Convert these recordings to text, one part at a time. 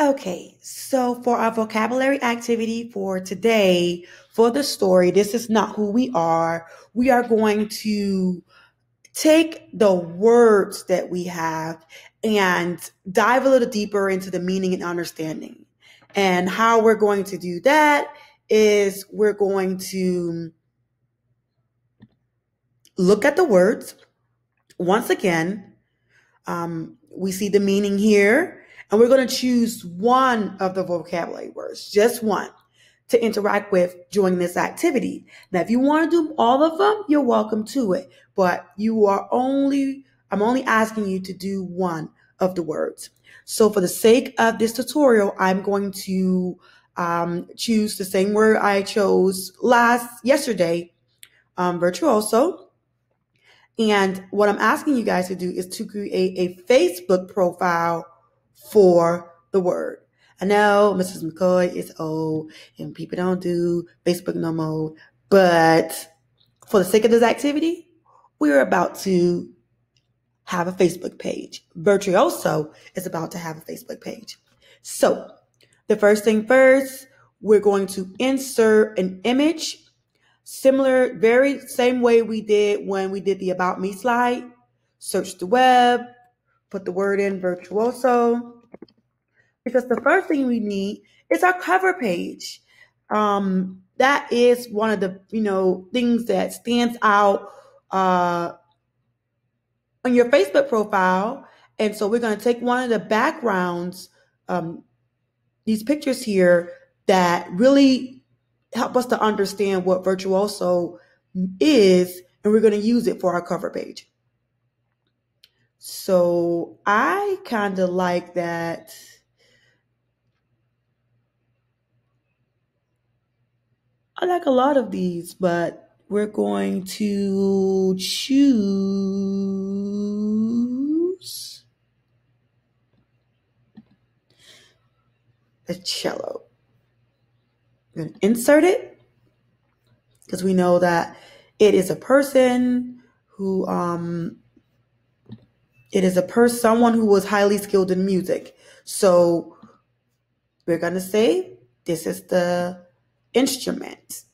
Okay, so for our vocabulary activity for today, for the story, this is not who we are. We are going to take the words that we have and dive a little deeper into the meaning and understanding. And how we're going to do that is we're going to look at the words once again. Um, we see the meaning here, and we're going to choose one of the vocabulary words, just one, to interact with during this activity. Now, if you want to do all of them, you're welcome to it, but you are only, I'm only asking you to do one of the words. So for the sake of this tutorial, I'm going to um, choose the same word I chose last yesterday, um, virtuoso. And what I'm asking you guys to do is to create a Facebook profile for the word. I know Mrs. Mckoy is old and people don't do Facebook no more, but for the sake of this activity, we're about to have a Facebook page. Virtuoso is about to have a Facebook page. So the first thing first, we're going to insert an image similar, very same way we did when we did the about me slide. Search the web, put the word in virtuoso. Because the first thing we need is our cover page. Um, that is one of the, you know, things that stands out, uh, on your Facebook profile. And so we're going to take one of the backgrounds, um, these pictures here that really help us to understand what Virtuoso is, and we're going to use it for our cover page. So I kind of like that. I like a lot of these, but we're going to choose a cello. We're going to insert it because we know that it is a person who um it is a person someone who was highly skilled in music. So we're going to say this is the instrument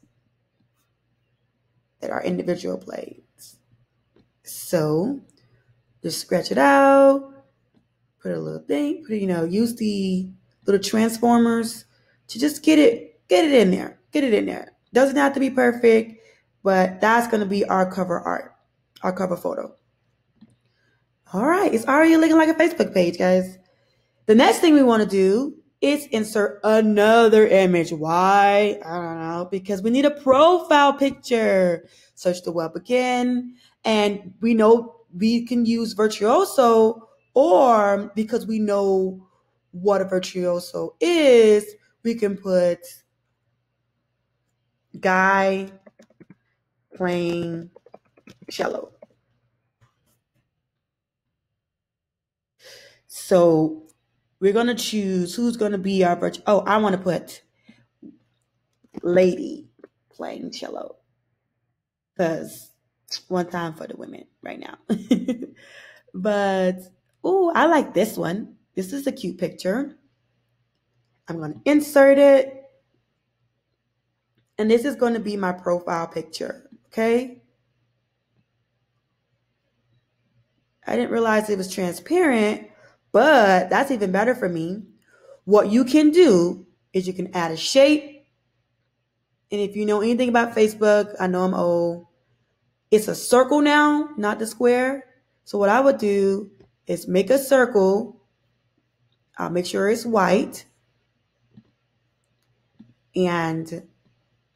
that our individual plays. So just scratch it out, put a little thing, put, you know, use the little transformers to just get it, get it in there, get it in there. Doesn't have to be perfect, but that's going to be our cover art, our cover photo. All right, it's already looking like a Facebook page, guys. The next thing we want to do is insert another image. Why? I don't know. Because we need a profile picture. Search the web again. And we know we can use Virtuoso or because we know what a virtuoso is, we can put guy playing cello. So we're going to choose who's going to be our virtual. Oh, I want to put lady playing cello because one time for the women right now. but, oh, I like this one. This is a cute picture. I'm going to insert it. And this is going to be my profile picture. Okay. I didn't realize it was transparent, but that's even better for me. What you can do is you can add a shape. And if you know anything about Facebook, I know I'm old. It's a circle now, not the square. So what I would do is make a circle. I'll make sure it's white. And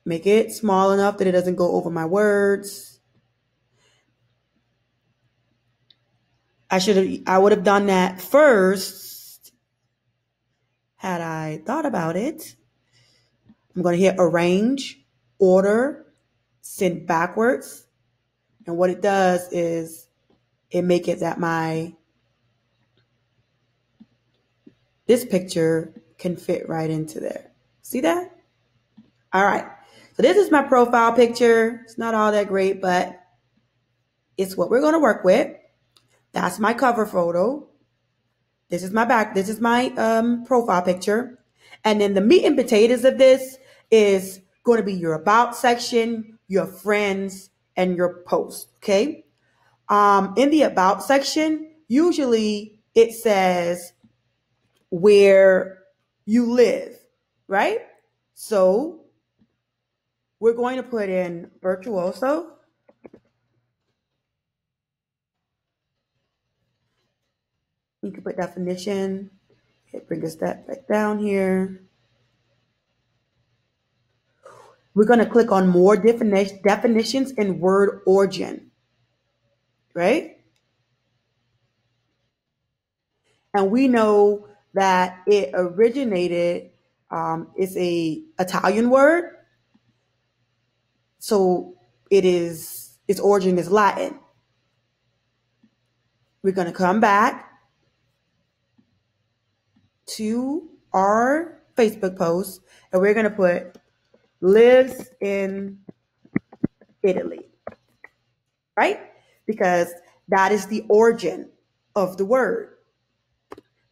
make it small enough that it doesn't go over my words. I should have, I would have done that first had I thought about it. I'm going to hit arrange, order, send backwards. And what it does is it make it that my, this picture can fit right into there. See that? All right. So this is my profile picture. It's not all that great, but it's what we're going to work with. That's my cover photo. This is my back. This is my um, profile picture. And then the meat and potatoes of this is going to be your about section, your friends, and your post. Okay. Um, in the about section, usually it says where you live, right? So we're going to put in virtuoso. You can put definition. Okay, bring us that back down here. We're going to click on more defini- definitions in word origin, right? And we know that it originated, um, it's a Italian word. So it is, its origin is Latin. We're going to come back to our Facebook post and we're going to put lives in Italy, right? Because that is the origin of the word.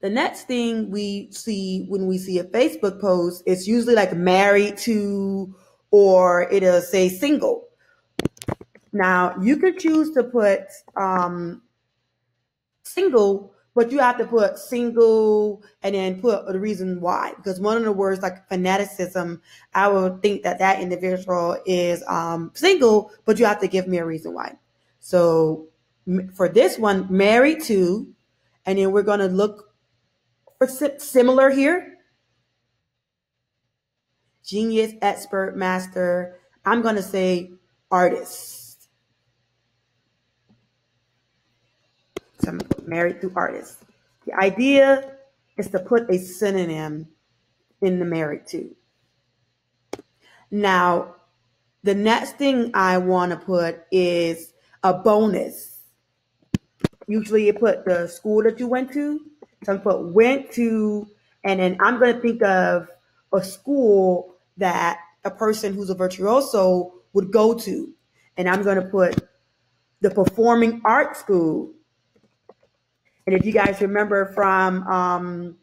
The next thing we see when we see a Facebook post, it's usually like married to, or it'll say single. Now you could choose to put um, single but you have to put single and then put the reason why. Because one of the words like fanaticism i would think that that individual is um, single but you have to give me a reason why. So for this one married to and then we're going to look for similar here. Genius expert master i'm going to say artist I'm married to Artists. The idea is to put a synonym in the married to. Now, the next thing I want to put is a bonus. Usually you put the school that you went to. So I'm put went to, and then I'm going to think of a school that a person who's a virtuoso would go to. And I'm going to put the performing arts school and if you guys remember from um,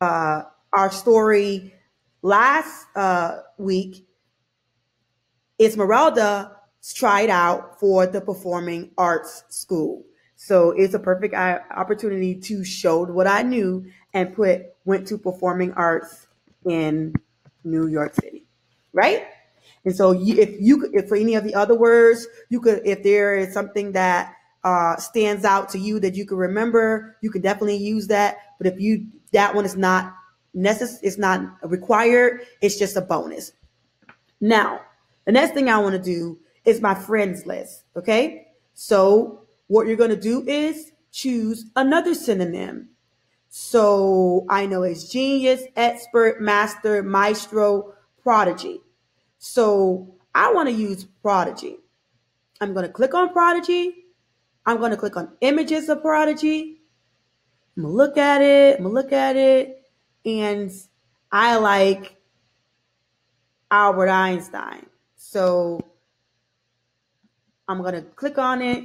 uh, our story last uh, week, Esmeralda tried out for the Performing Arts School. So it's a perfect uh, opportunity to show what I knew and put went to performing arts in New York City, right? And so you, if you could if for any of the other words, you could if there is something that uh, stands out to you that you can remember, you can definitely use that. But if you that one is not necessary, it's not required. It's just a bonus. Now, the next thing I want to do is my friends list. Okay, so what you're going to do is choose another synonym. So I know it's genius, expert, master, maestro, prodigy. So I want to use prodigy. I'm going to click on prodigy I'm going to click on images of Prodigy. I'm going to look at it. I'm going to look at it. And I like Albert Einstein. So I'm going to click on it,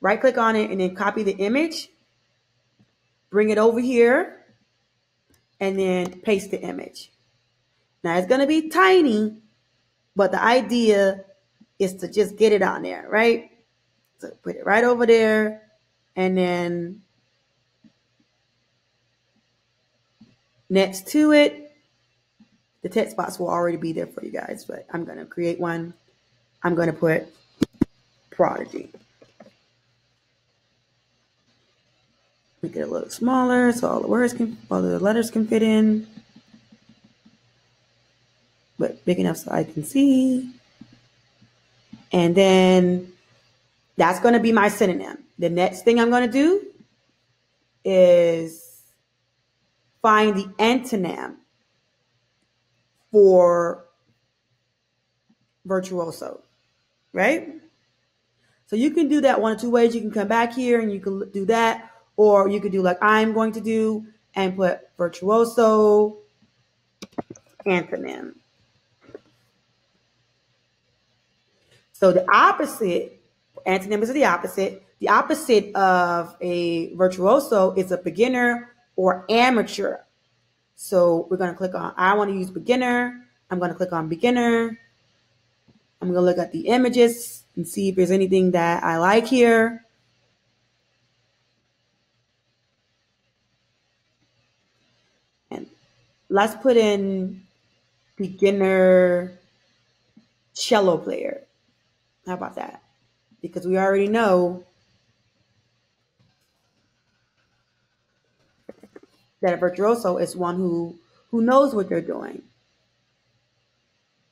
right click on it, and then copy the image, bring it over here, and then paste the image. Now it's going to be tiny, but the idea is to just get it on there, right? So put it right over there. And then next to it, the text box will already be there for you guys, but I'm going to create one. I'm going to put Prodigy. Make it a little smaller so all the words can, all the letters can fit in. But big enough so I can see. And then that's going to be my synonym. The next thing I'm going to do is find the antonym for virtuoso, right? So you can do that one or two ways. You can come back here and you can do that, or you could do like I'm going to do and put virtuoso antonym. So the opposite Antonyms are the opposite. the opposite of a virtuoso is a beginner or amateur. So we're going to click on, I want to use beginner. I'm going to click on beginner. I'm going to look at the images and see if there's anything that I like here. And let's put in beginner cello player. How about that? Because we already know that a virtuoso is one who who knows what they're doing.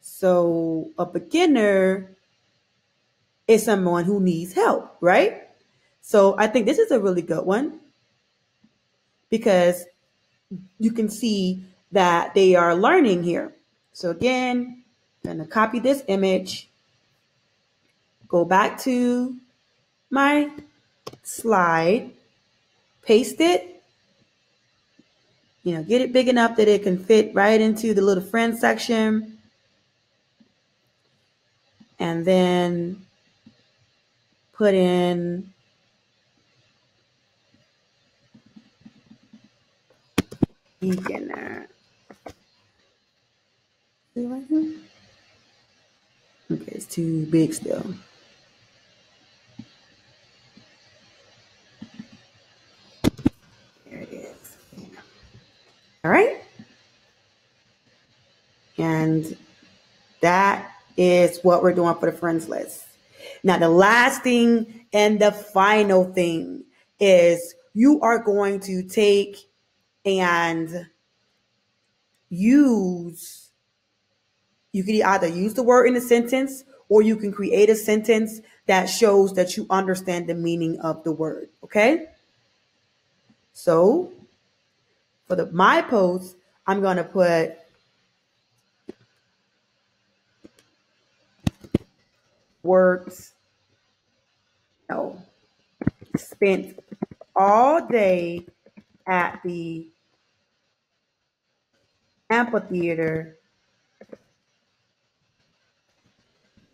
So a beginner is someone who needs help, right? So I think this is a really good one because you can see that they are learning here. So again, I'm to copy this image, go back to my slide, paste it, you know, get it big enough that it can fit right into the little friend section. And then put in beginner. Okay, it's too big still. There it is. All right. And that is what we're doing for the friends list. Now, the last thing and the final thing is you are going to take and use, you can either use the word in a sentence or you can create a sentence that shows that you understand the meaning of the word. Okay. So for the my post, I'm going to put works, no, spent all day at the amphitheater.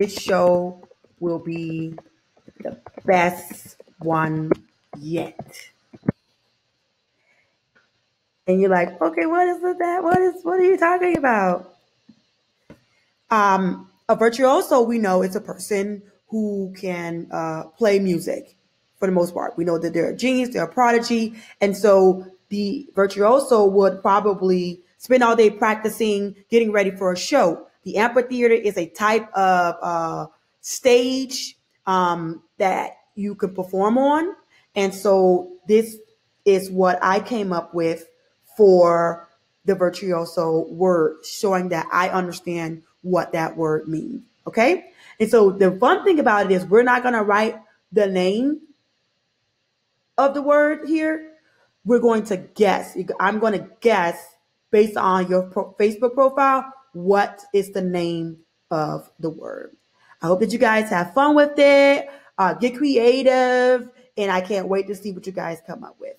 This show will be the best one yet. And you're like, okay, what is that? What is what are you talking about? Um, a virtuoso, we know, it's a person who can uh, play music for the most part. We know that they're a genius, they're a prodigy. And so the virtuoso would probably spend all day practicing, getting ready for a show. The amphitheater is a type of uh, stage um, that you can perform on. And so this is what I came up with for the virtuoso word, showing that I understand what that word means. Okay. And so the fun thing about it is we're not going to write the name of the word here. We're going to guess. I'm going to guess based on your pro- Facebook profile what is the name of the word. I hope that you guys have fun with it. Uh, get creative, and I can't wait to see what you guys come up with.